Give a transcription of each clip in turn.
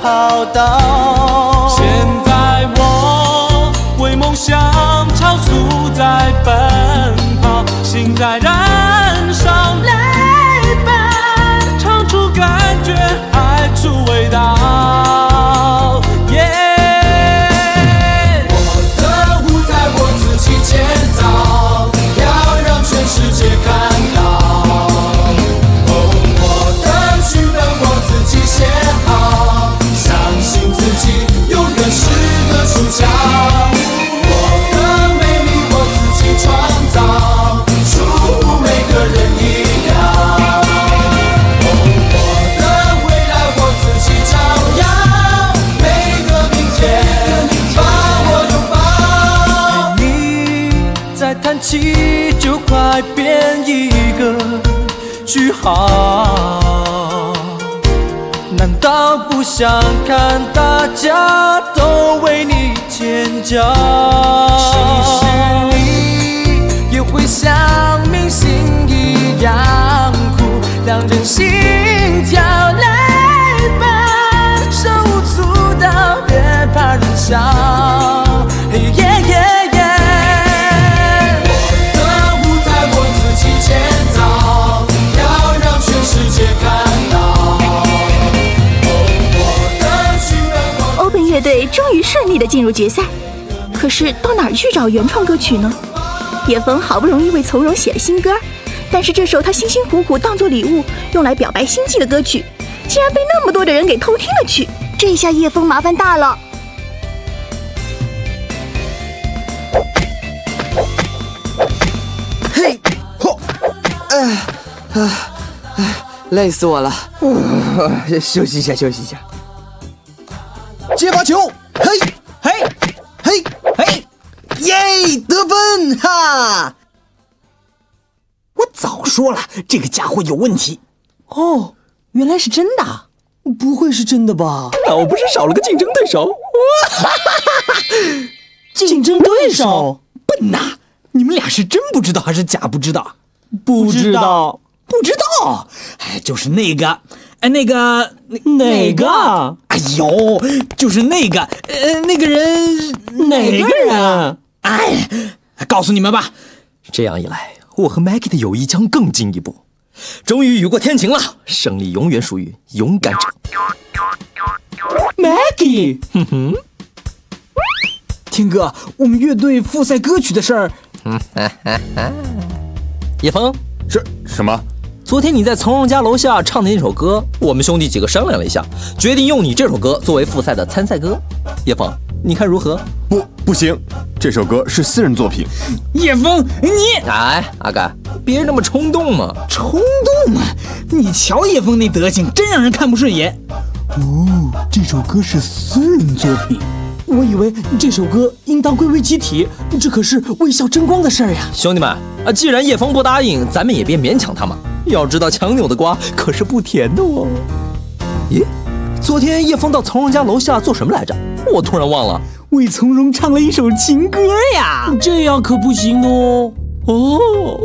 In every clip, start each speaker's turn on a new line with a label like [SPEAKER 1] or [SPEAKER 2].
[SPEAKER 1] 跑道。
[SPEAKER 2] 现在我为梦想超速在奔跑，心在燃
[SPEAKER 1] 想看大家都为你尖叫？
[SPEAKER 3] 利的进入决赛，可是到哪儿去找原创歌曲呢？叶枫好不容易为从容写了新歌，但是这首他辛辛苦苦当做礼物用来表白心迹的歌曲，竟然被那么多的人给偷听了去，这下叶枫麻烦大了。
[SPEAKER 4] 嘿，嚯，哎，哎，哎，累死我了，休息一下，休息一下。接发球，嘿，嘿，哈！
[SPEAKER 5] 我早说了，这个家伙有问题。
[SPEAKER 4] 哦，原来是真的，不会是真的吧？
[SPEAKER 5] 那我不是少了个竞争对手？
[SPEAKER 4] 哈竞争对手？
[SPEAKER 5] 笨呐！你们俩是真不知道还是假不知道？
[SPEAKER 4] 不知道，
[SPEAKER 5] 不知道。哎，就是那个，哎，那个
[SPEAKER 4] 哪个？
[SPEAKER 5] 哎呦，就是那个，呃，那个人
[SPEAKER 4] 哪个人啊？
[SPEAKER 5] 哎，告诉你们吧，这样一来，我和 Maggie 的友谊将更进一步。终于雨过天晴了，胜利永远属于勇敢者。
[SPEAKER 4] Maggie，
[SPEAKER 5] 哼哼，
[SPEAKER 4] 天哥，我们乐队复赛歌曲的事儿，
[SPEAKER 5] 叶枫，
[SPEAKER 6] 是什么？
[SPEAKER 5] 昨天你在从容家楼下唱的那首歌，我们兄弟几个商量了一下，决定用你这首歌作为复赛的参赛歌。叶枫，你看如何？
[SPEAKER 6] 不，不行，这首歌是私人作品。
[SPEAKER 5] 叶枫，你哎，阿甘，别那么冲动嘛！
[SPEAKER 4] 冲动嘛！你瞧叶枫那德行，真让人看不顺眼。
[SPEAKER 6] 哦，这首歌是私人作品。
[SPEAKER 4] 我以为这首歌应当归为集体，这可是为校争光的事儿呀！
[SPEAKER 5] 兄弟们啊，既然叶枫不答应，咱们也别勉强他嘛。要知道强扭的瓜可是不甜的哦。咦，昨天叶枫到从容家楼下做什么来着？我突然忘了。
[SPEAKER 4] 为从容唱了一首情歌呀，
[SPEAKER 2] 这样可不行哦。
[SPEAKER 5] 哦，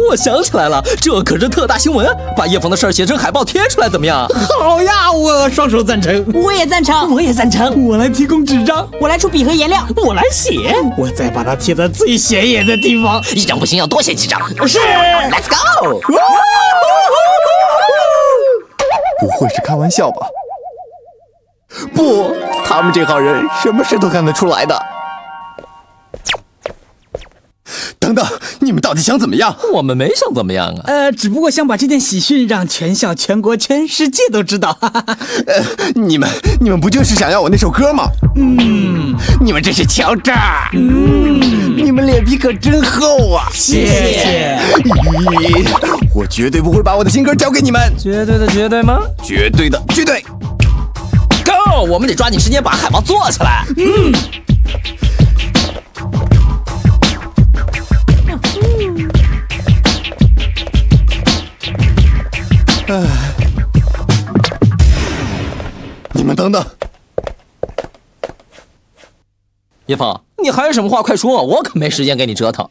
[SPEAKER 5] 我想起来了，这可是特大新闻，把叶枫的事儿写成海报贴出来，怎么样？
[SPEAKER 4] 好呀，我双手赞成。
[SPEAKER 7] 我也赞成，
[SPEAKER 4] 我也赞成。我来提供纸张，
[SPEAKER 7] 我来出笔和颜料，
[SPEAKER 4] 我来写，我再把它贴在最显眼的地方。
[SPEAKER 5] 一张不行，要多写几张。
[SPEAKER 4] 是
[SPEAKER 5] ，Let's go。
[SPEAKER 6] 不会是开玩笑吧？不，他们这号人什么事都干得出来的。等等，你们到底想怎么样？
[SPEAKER 5] 我们没想怎么样啊。
[SPEAKER 4] 呃，只不过想把这件喜讯让全校、全国、全世界都知道。
[SPEAKER 6] 呃，你们，你们不就是想要我那首歌吗？
[SPEAKER 4] 嗯，
[SPEAKER 6] 你们这是敲诈。嗯，你们脸皮可真厚啊！
[SPEAKER 4] 谢谢。
[SPEAKER 6] 咦，我绝对不会把我的新歌交给你们。
[SPEAKER 5] 绝对的，绝对吗？
[SPEAKER 6] 绝对的，绝对。
[SPEAKER 5] 我们得抓紧时间把海报做起来。
[SPEAKER 4] 嗯。
[SPEAKER 6] 唉，你们等等，
[SPEAKER 5] 叶枫，你还有什么话快说，我可没时间给你折腾。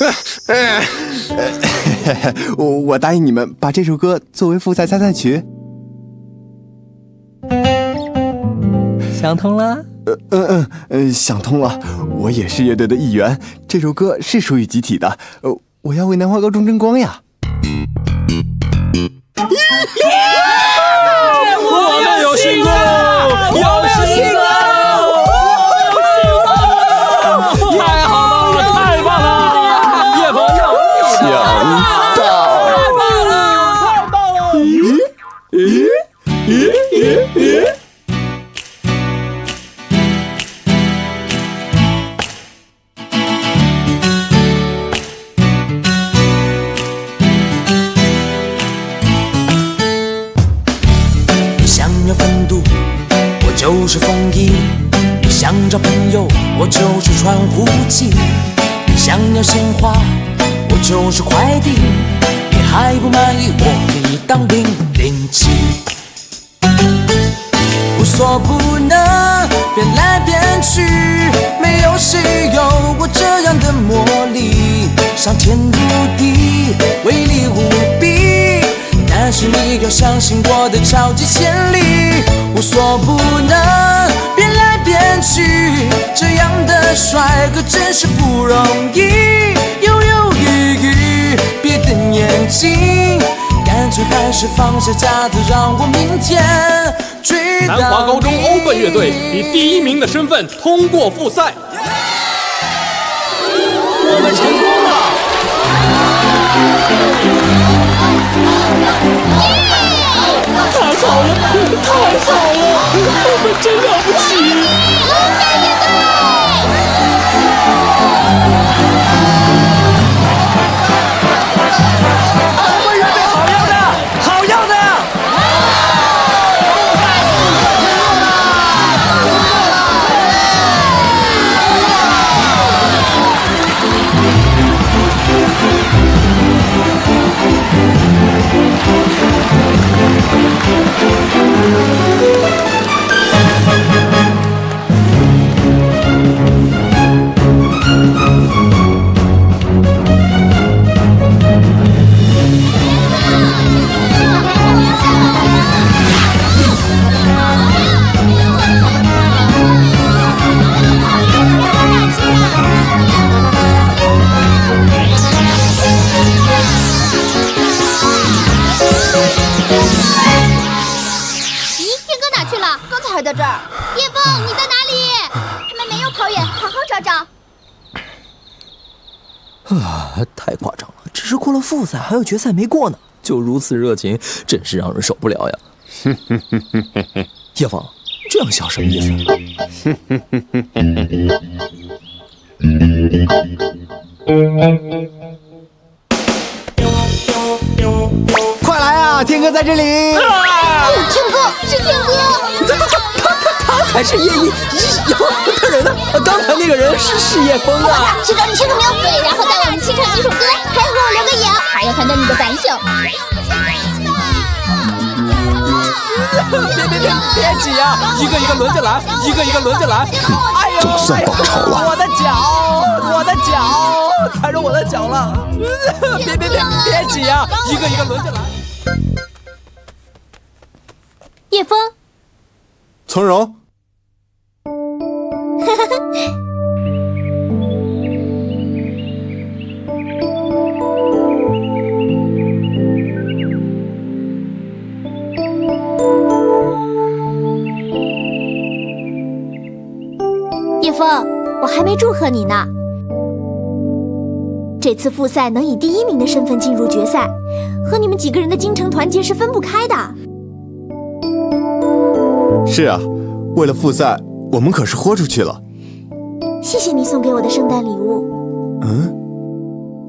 [SPEAKER 6] 我我答应你们，把这首歌作为复赛参赛曲。
[SPEAKER 5] 想通了？
[SPEAKER 6] 呃嗯嗯嗯，想通了。我也是乐队的一员，这首歌是属于集体的。呃，我要为南华高中争光呀！
[SPEAKER 8] 我们有新歌，有新歌，
[SPEAKER 2] 所不能，变来变去，没有谁有我这样的魔力，上天入地，威力无比。但是你要相信我的超级潜力，无所不能，变来变去，这样的帅哥真是不容易。犹犹豫豫，别瞪眼睛，干脆还是放下架子，让我明天
[SPEAKER 8] 南华高中欧本乐队以第一名的身份通过复赛。我们成功
[SPEAKER 9] 还有
[SPEAKER 5] 决赛没过呢，就如此热情，真是让人受不了呀！叶枫，这样笑什么意思？
[SPEAKER 6] 快来啊，天哥在这里！
[SPEAKER 9] 天哥，是天哥。
[SPEAKER 5] 他他他才是叶一叶枫，他人呢？刚才那个人是是叶枫啊！
[SPEAKER 9] 去找你签个名，对，然后带我们清唱几首歌，还要看到你的短袖。
[SPEAKER 8] 别别别别挤呀！一个一个轮着来，一个一个轮着来。哎呦，
[SPEAKER 6] 总算报仇了
[SPEAKER 5] 我的脚，我的脚，踩着我的脚了！别别别别挤呀！
[SPEAKER 8] 一个一个轮着来。
[SPEAKER 9] 叶枫，
[SPEAKER 6] 从容，
[SPEAKER 9] 叶 我还没祝贺你呢。这次复赛能以第一名的身份进入决赛，和你们几个人的精诚团结是分不开的。
[SPEAKER 6] 是啊，为了复赛，我们可是豁出去了。
[SPEAKER 9] 谢谢你送给我的圣诞礼物。
[SPEAKER 6] 嗯，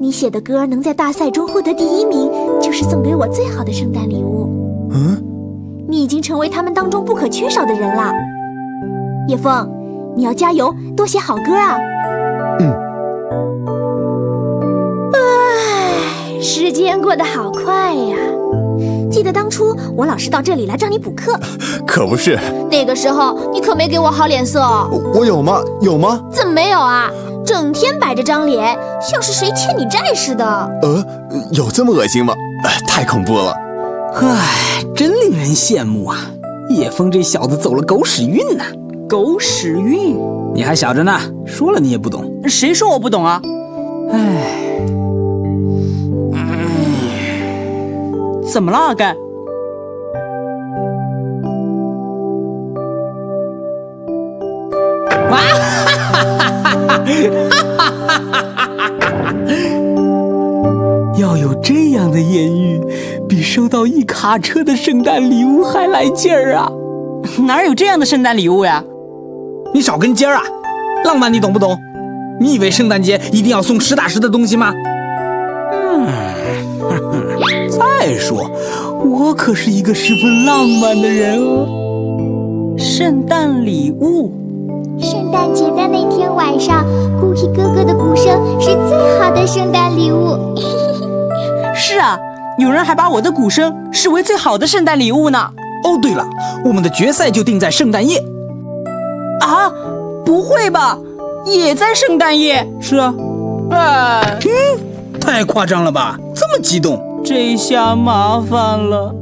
[SPEAKER 9] 你写的歌能在大赛中获得第一名，就是送给我最好的圣诞礼物。
[SPEAKER 6] 嗯，
[SPEAKER 9] 你已经成为他们当中不可缺少的人了。叶枫，你要加油，多写好歌啊！
[SPEAKER 6] 嗯。
[SPEAKER 9] 唉，时间过得好快呀。记得当初我老是到这里来找你补课，
[SPEAKER 6] 可不是，
[SPEAKER 9] 那个时候你可没给我好脸色哦。
[SPEAKER 6] 我我有吗？有吗？
[SPEAKER 9] 怎么没有啊？整天摆着张脸，像是谁欠你债似的。
[SPEAKER 6] 呃，有这么恶心吗？呃，太恐怖了。
[SPEAKER 4] 唉，真令人羡慕啊！叶枫这小子走了狗屎运呐、
[SPEAKER 1] 狗屎运？
[SPEAKER 4] 你还小着呢，说了你也不懂。
[SPEAKER 1] 谁说我不懂啊？
[SPEAKER 4] 唉，
[SPEAKER 1] 怎么了，阿甘？
[SPEAKER 4] 要有这样的艳遇，比收到一卡车的圣诞礼物还来劲儿啊！
[SPEAKER 1] 哪有这样的圣诞礼物呀？
[SPEAKER 4] 你少跟尖儿啊！浪漫你懂不懂？你以为圣诞节一定要送实打实的东西吗？嗯，再说，我可是一个十分浪漫的人哦。
[SPEAKER 1] 圣诞礼物？
[SPEAKER 9] 圣诞节的那天晚上，Cookie 哥哥的鼓声是最好的圣诞礼物。
[SPEAKER 1] 是啊，有人还把我的鼓声视为最好的圣诞礼物呢。
[SPEAKER 4] 哦，对了，我们的决赛就定在圣诞夜。
[SPEAKER 1] 啊？不会吧？也在圣诞夜？
[SPEAKER 4] 是啊。
[SPEAKER 1] 哎，
[SPEAKER 4] 嗯，太夸张了吧？这么激动？
[SPEAKER 1] 这下麻烦了。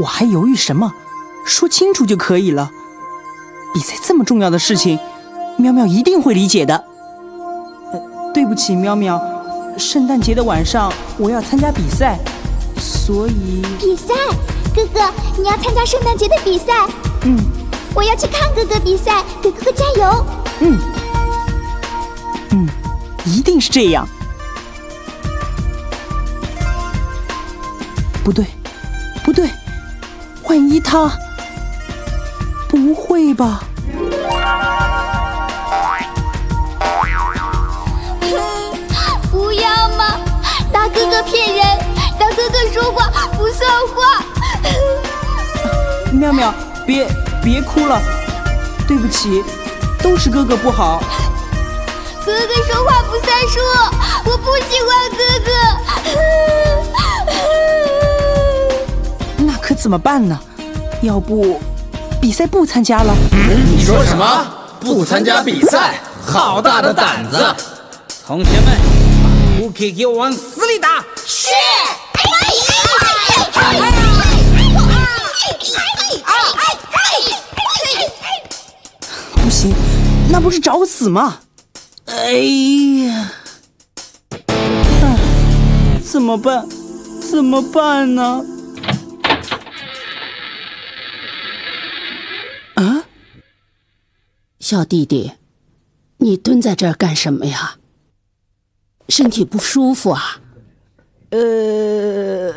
[SPEAKER 1] 我还犹豫什么？说清楚就可以了。比赛这么重要的事情，喵喵一定会理解的。呃，对不起，喵喵，圣诞节的晚上我要参加比赛，所以
[SPEAKER 9] 比赛，哥哥，你要参加圣诞节的比赛？
[SPEAKER 1] 嗯，
[SPEAKER 9] 我要去看哥哥比赛，给哥哥加油。
[SPEAKER 1] 嗯，嗯，一定是这样。不对，不对。万一他不会吧？
[SPEAKER 9] 不要嘛！大哥哥骗人，大哥哥说话不算话。
[SPEAKER 1] 妙妙，别别哭了，对不起，都是哥哥不好。
[SPEAKER 9] 哥哥说话不算数，我不喜欢哥
[SPEAKER 1] 哥。怎么办呢？要不比赛不参加了？
[SPEAKER 10] 你说什么？不参加比赛？好大的胆子！
[SPEAKER 4] 同学们，把 Cookie 给我往死里打！
[SPEAKER 9] 是。
[SPEAKER 1] 不行，那不是找死吗？哎呀，怎么办？怎么办呢？
[SPEAKER 11] 小弟弟，你蹲在这儿干什么呀？身体不舒服啊？
[SPEAKER 1] 呃，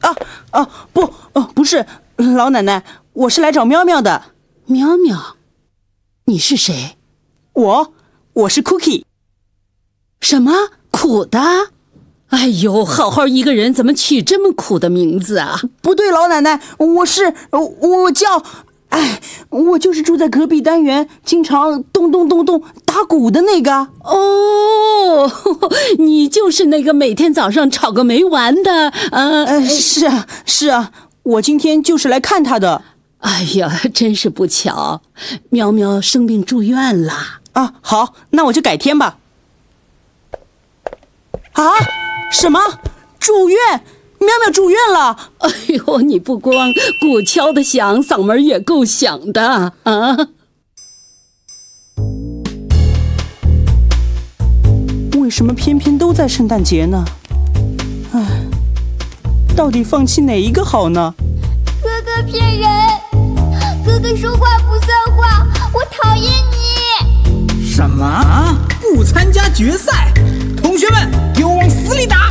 [SPEAKER 1] 啊啊，不，哦，不是，老奶奶，我是来找喵喵的。
[SPEAKER 11] 喵喵，你是谁？
[SPEAKER 1] 我，我是 Cookie。
[SPEAKER 11] 什么苦的？哎呦，好好一个人，怎么取这么苦的名字啊？
[SPEAKER 1] 不对，老奶奶，我是我叫。哎，我就是住在隔壁单元，经常咚咚咚咚打鼓的那个。
[SPEAKER 11] 哦，你就是那个每天早上吵个没完的。
[SPEAKER 1] 呃，呃是啊，是啊，我今天就是来看他的。
[SPEAKER 11] 哎呀，真是不巧，喵喵生病住院了。
[SPEAKER 1] 啊，好，那我就改天吧。啊？什么？住院？喵喵住院了！
[SPEAKER 11] 哎呦，你不光鼓敲的响，嗓门也够响的啊！
[SPEAKER 1] 为什么偏偏都在圣诞节呢？唉，到底放弃哪一个好呢？
[SPEAKER 9] 哥哥骗人，哥哥说话不算话，我讨厌你！
[SPEAKER 4] 什么？不参加决赛？同学们，给我往死里打！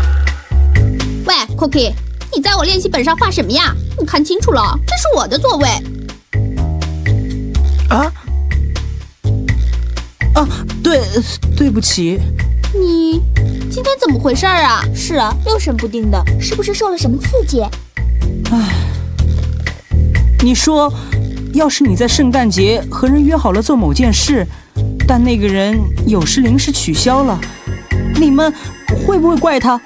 [SPEAKER 9] 喂，Cookie，你在我练习本上画什么呀？你看清楚了，这是我的座位。
[SPEAKER 1] 啊？啊，对，对不起。
[SPEAKER 9] 你今天怎么回事啊？是啊，六神不定的，是不是受了什么刺激？
[SPEAKER 1] 唉，你说要是你在圣诞节和人约好了做某件事，但那个人有时临时取消了，你们会不会怪他？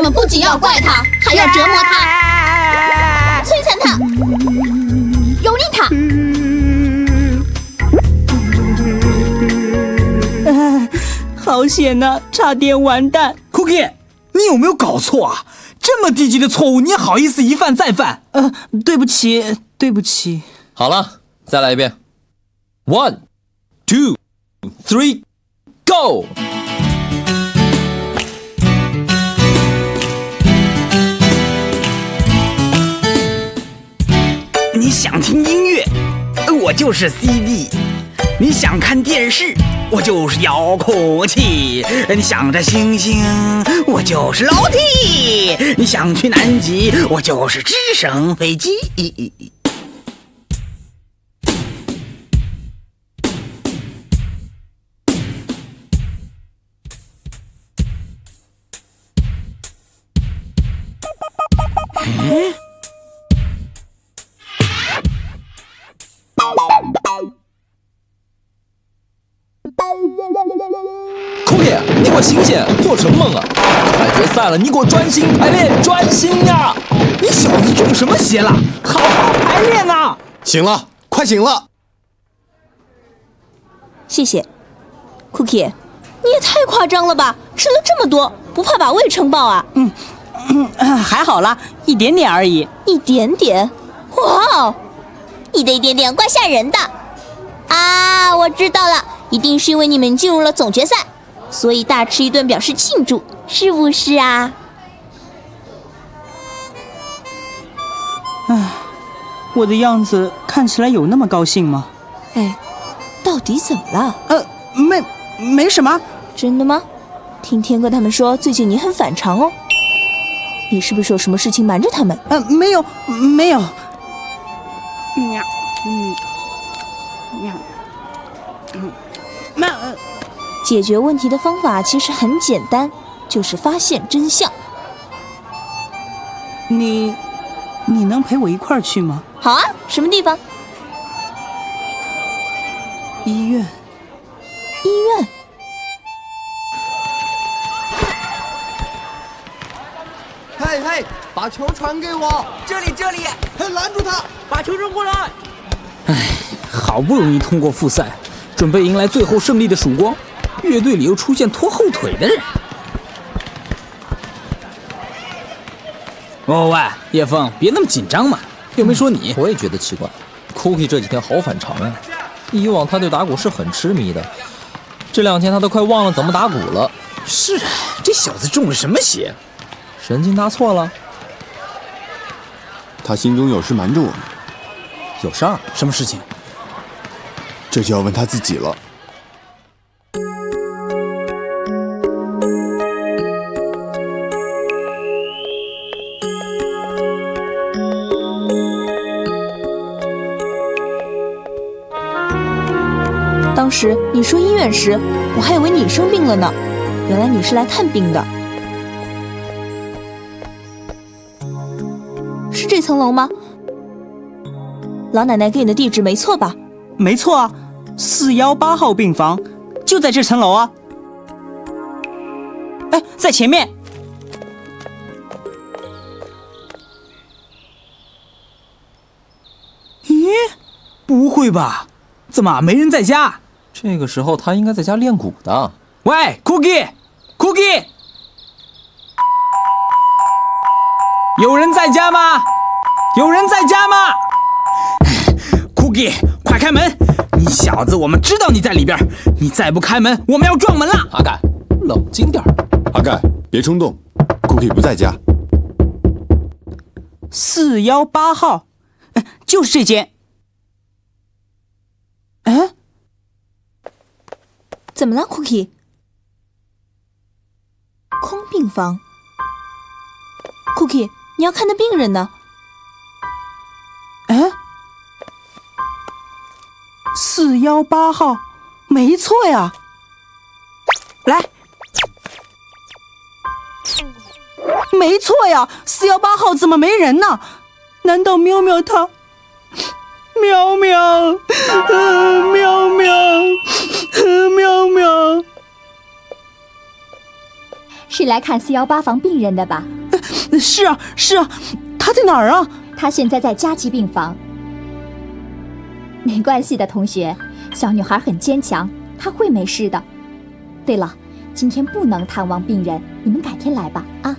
[SPEAKER 9] 我们不仅要怪他，还要折磨他，摧残他，蹂躏他。
[SPEAKER 1] 哎，好险呐、差点完蛋。
[SPEAKER 4] Cookie，你有没有搞错啊？这么低级的错误，你也好意思一犯再犯？
[SPEAKER 1] 呃，对不起，对不起。
[SPEAKER 5] 好了，再来一遍。One, two, three, go！
[SPEAKER 4] 你想听音乐，我就是 CD；你想看电视，我就是遥控器；你想着星星，我就是楼梯；你想去南极，我就是直升飞机。
[SPEAKER 5] 快决赛了，你给我专心排练，专心呀！
[SPEAKER 4] 你小子中什么邪了？好好排练呐！
[SPEAKER 6] 醒了，快醒了！
[SPEAKER 12] 谢谢，Cookie，你也太夸张了吧！吃了这么多，不怕把胃撑爆啊？
[SPEAKER 1] 嗯，啊还好啦，一点点而已。
[SPEAKER 12] 一点点，哇哦，
[SPEAKER 9] 你的一点点怪吓人的啊！我知道了，一定是因为你们进入了总决赛，所以大吃一顿表示庆祝，是不是啊？
[SPEAKER 1] 唉，我的样子看起来有那么高兴吗？
[SPEAKER 12] 哎，到底怎么了？
[SPEAKER 1] 呃，没，没什么。
[SPEAKER 12] 真的吗？听天哥他们说最近你很反常哦，你是不是有什么事情瞒着他们？
[SPEAKER 1] 呃，没有，没有。
[SPEAKER 11] 喵，嗯，喵，嗯，
[SPEAKER 1] 那、呃、
[SPEAKER 12] 解决问题的方法其实很简单，就是发现真相。
[SPEAKER 1] 你，你能陪我一块儿去吗？
[SPEAKER 12] 好啊，什么地方？
[SPEAKER 1] 医院。
[SPEAKER 12] 医院。
[SPEAKER 13] 嘿嘿，把球传给我！
[SPEAKER 1] 这里，这里！
[SPEAKER 13] 嘿，拦住他！
[SPEAKER 1] 把球扔过来！
[SPEAKER 4] 唉，好不容易通过复赛，准备迎来最后胜利的曙光，乐队里又出现拖后腿的人。哦喂，叶枫，别那么紧张嘛，又没说你。
[SPEAKER 5] 我也觉得奇怪，Cookie 这几天好反常呀。以往他对打鼓是很痴迷的，这两天他都快忘了怎么打鼓了。
[SPEAKER 4] 是啊，这小子中了什么邪？
[SPEAKER 5] 神经搭错了？
[SPEAKER 6] 他心中有事瞒着我们。
[SPEAKER 5] 有事儿？
[SPEAKER 4] 什么事情？
[SPEAKER 6] 这就要问他自己了。
[SPEAKER 12] 当时你说医院时，我还以为你生病了呢，原来你是来探病的。是这层楼吗？老奶奶给你的地址没错吧？
[SPEAKER 1] 没错啊，四幺八号病房就在这层楼啊。哎，在前面。
[SPEAKER 4] 咦，不会吧？怎么没人在家？
[SPEAKER 5] 这个时候他应该在家练鼓的。
[SPEAKER 4] 喂，Cookie，Cookie，有人在家吗？有人在家吗？Cookie，快开门！你小子，我们知道你在里边，你再不开门，我们要撞门了。
[SPEAKER 5] 阿盖，冷静点。
[SPEAKER 6] 阿盖，别冲动，Cookie 不在家。
[SPEAKER 1] 四幺八号，哎就是这间。哎，
[SPEAKER 12] 怎么了，Cookie？空病房。Cookie，你要看的病人呢？
[SPEAKER 1] 哎，四幺八号，没错呀。来，没错呀，四幺八号怎么没人呢？难道喵喵他？喵喵，呃，喵喵，
[SPEAKER 14] 是来看四幺八房病人的吧？
[SPEAKER 1] 是啊，是啊，他在哪儿啊？
[SPEAKER 14] 他现在在加急病房。没关系的，同学，小女孩很坚强，她会没事的。对了，今天不能探望病人，你们改天来吧。啊，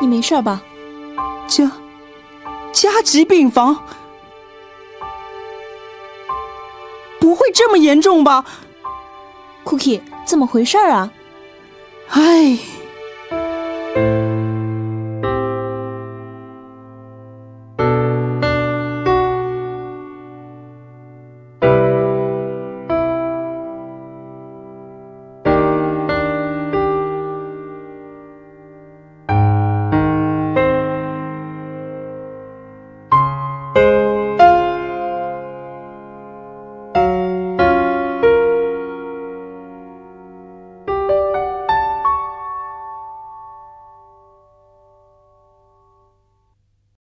[SPEAKER 12] 你没事吧？
[SPEAKER 1] 加加急病房，不会这么严重吧
[SPEAKER 12] ？Cookie，怎么回事啊？
[SPEAKER 1] 唉。